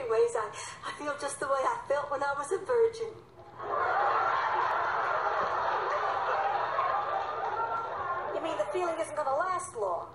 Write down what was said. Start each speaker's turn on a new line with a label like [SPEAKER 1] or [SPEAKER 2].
[SPEAKER 1] many ways, I, I feel just the way I felt when I was a virgin.
[SPEAKER 2] You mean the feeling isn't going to last long?